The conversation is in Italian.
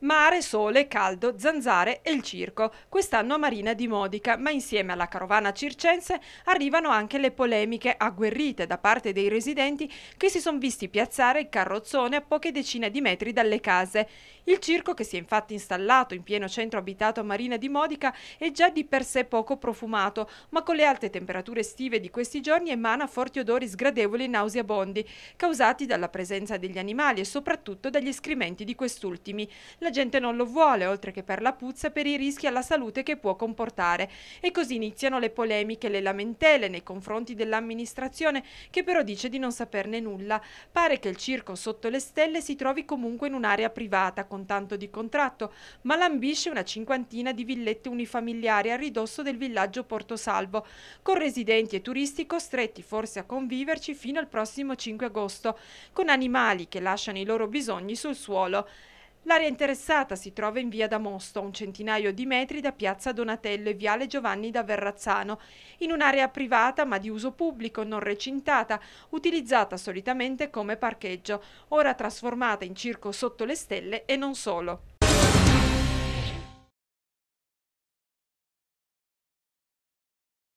Mare, sole, caldo, zanzare e il circo. Quest'anno a Marina di Modica, ma insieme alla carovana circense arrivano anche le polemiche agguerrite da parte dei residenti che si sono visti piazzare il carrozzone a poche decine di metri dalle case. Il circo, che si è infatti installato in pieno centro abitato a Marina di Modica, è già di per sé poco profumato, ma con le alte temperature estive di questi giorni emana forti odori sgradevoli e nauseabondi, causati dalla presenza degli animali e soprattutto dagli escrementi di quest'ultimi. La gente non lo vuole, oltre che per la puzza, per i rischi alla salute che può comportare. E così iniziano le polemiche, le lamentele nei confronti dell'amministrazione, che però dice di non saperne nulla. Pare che il circo sotto le stelle si trovi comunque in un'area privata, con tanto di contratto, ma lambisce una cinquantina di villette unifamiliari a ridosso del villaggio Porto Salvo, con residenti e turisti costretti forse a conviverci fino al prossimo 5 agosto, con animali che lasciano i loro bisogni sul suolo. L'area interessata si trova in via Damosto, a un centinaio di metri da piazza Donatello e viale Giovanni da Verrazzano, in un'area privata ma di uso pubblico, non recintata, utilizzata solitamente come parcheggio, ora trasformata in circo sotto le stelle e non solo.